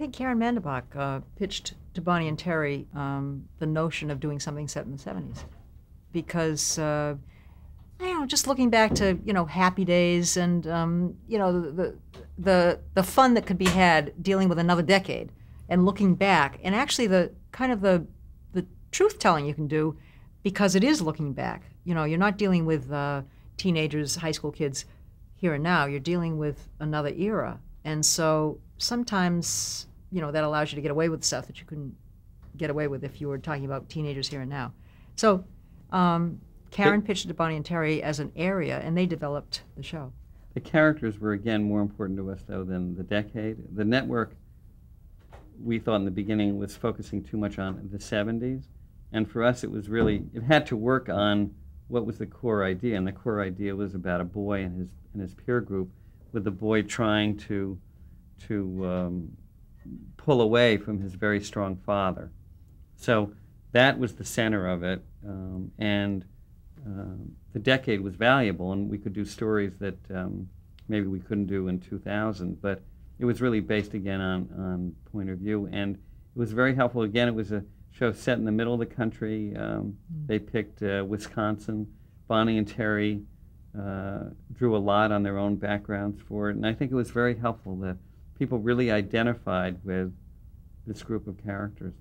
think Caryn Mandabach uh, pitched to Bonnie and Terry um, the notion of doing something set in the 70s. Because, uh, know, just looking back to, you know, happy days and, um, you know, the, the, the fun that could be had dealing with another decade and looking back. And actually, the kind of the, the truth telling you can do because it is looking back. You know, you're not dealing with uh, teenagers, high school kids here and now. You're dealing with another era. And so sometimes, you know, that allows you to get away with stuff that you couldn't get away with if you were talking about teenagers here and now. So um, Caryn pitched it to Bonnie and Terry as an area, and they developed the show. The characters were, again, more important to us, though, than the decade. The network, we thought in the beginning, was focusing too much on the 70s. And for us, it was really, it had to work on what was the core idea. And the core idea was about a boy and his, and his peer group, with the boy trying to, to um, pull away from his very strong father. So that was the center of it. Um, and uh, the decade was valuable, and we could do stories that um, maybe we couldn't do in 2000. But it was really based again on, on point of view, and it was very helpful. Again, it was a show set in the middle of the country. Um, mm. They picked uh, Wisconsin. Bonnie and Terry uh, drew a lot on their own backgrounds for it, and I think it was very helpful that people really identified with this group of characters.